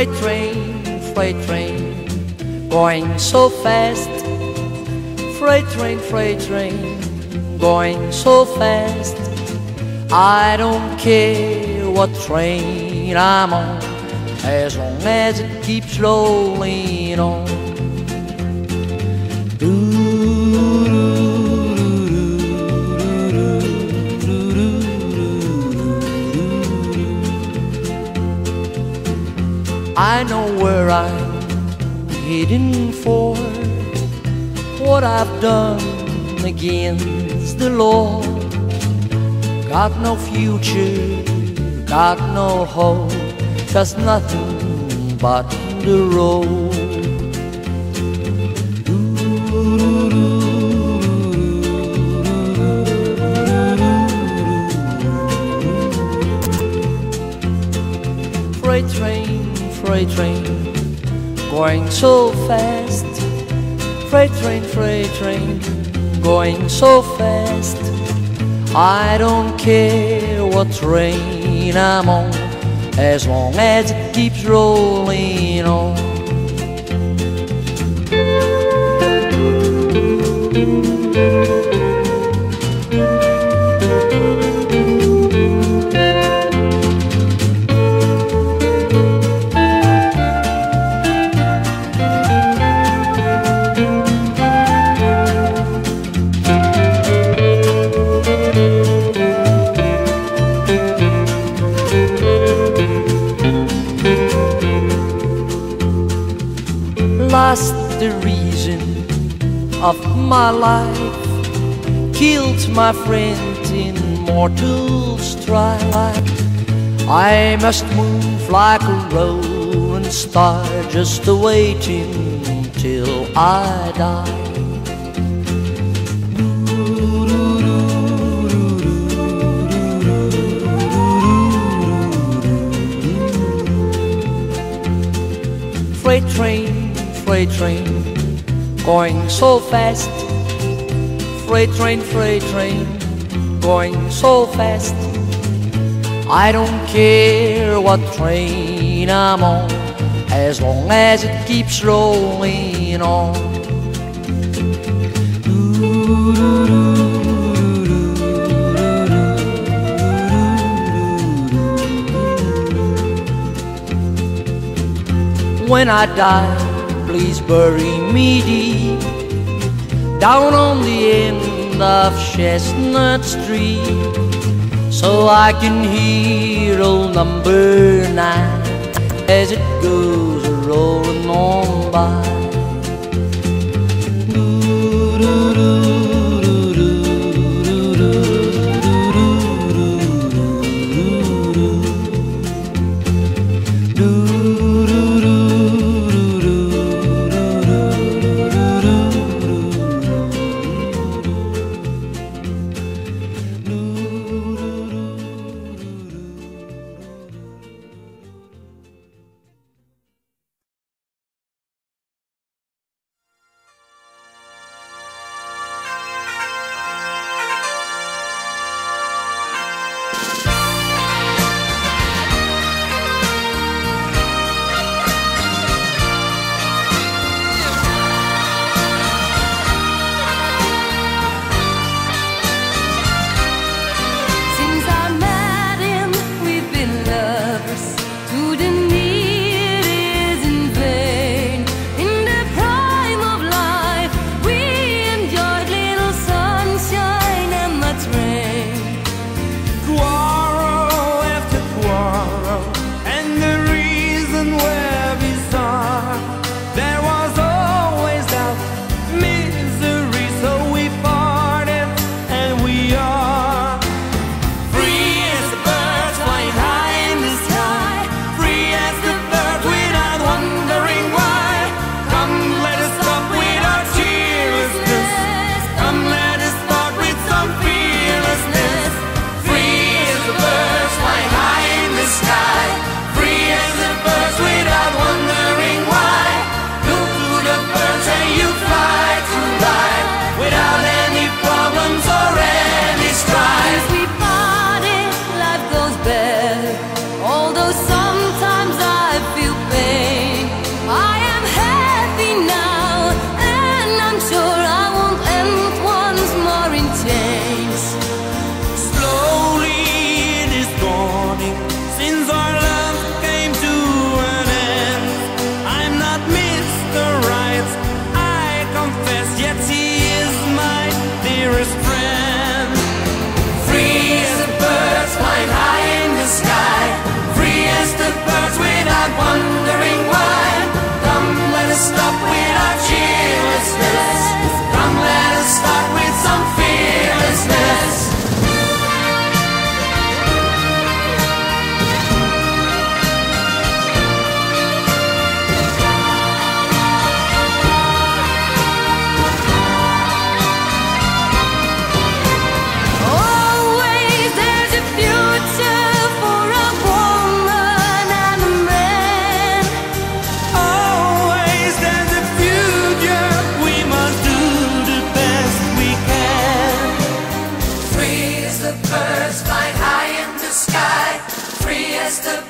Freight train, freight train, going so fast. Freight train, freight train, going so fast. I don't care what train I'm on, as long as it keeps rolling on. I know where I'm heading for, what I've done against the law. Got no future, got no hope, just nothing but the road. Freight train, freight train, going so fast. Freight train, freight train, going so fast. I don't care what train I'm on, as long as it keeps rolling on. lost of my life, killed my friend in mortal strife. I must move like a rolling star, just waiting till I die. Freight train freight train going so fast. Freight train, freight train going so fast. I don't care what train I'm on, as long as it keeps rolling on. When I die, please bury me deep down on the end of Chestnut Street so I can hear old number nine as it goes Birds fly high in the sky, free as the